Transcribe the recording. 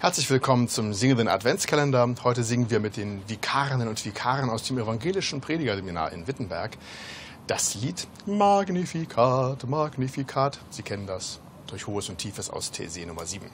Herzlich willkommen zum Singenden Adventskalender. Heute singen wir mit den Vikarinnen und Vikaren aus dem evangelischen Predigerseminar in Wittenberg das Lied Magnificat, Magnificat. Sie kennen das durch Hohes und Tiefes aus TC Nummer 7.